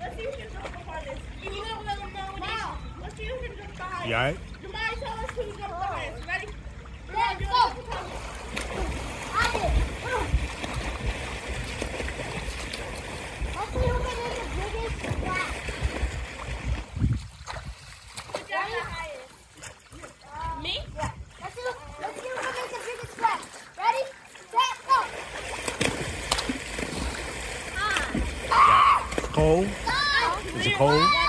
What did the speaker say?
Let's see who can jump farthest. You gonna let them know they- Let's see who can jump highest. You alright? Jamari, tell us who can jump the Is it cold?